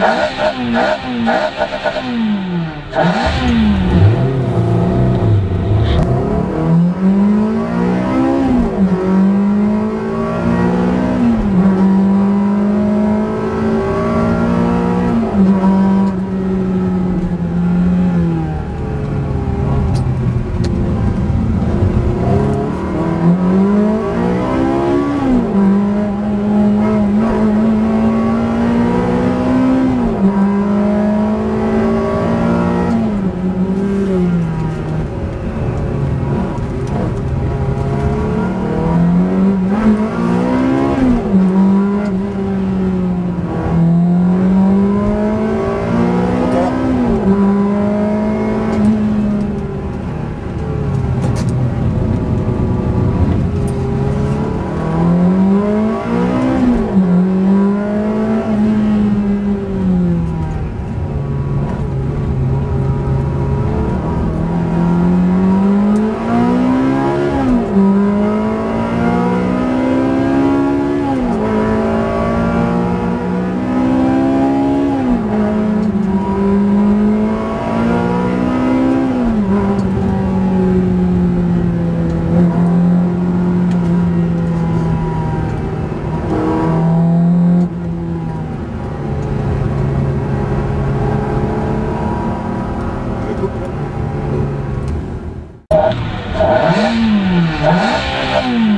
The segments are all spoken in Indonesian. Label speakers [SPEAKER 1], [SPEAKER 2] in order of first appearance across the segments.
[SPEAKER 1] Mm-hmm.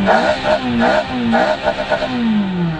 [SPEAKER 1] Mm-hmm.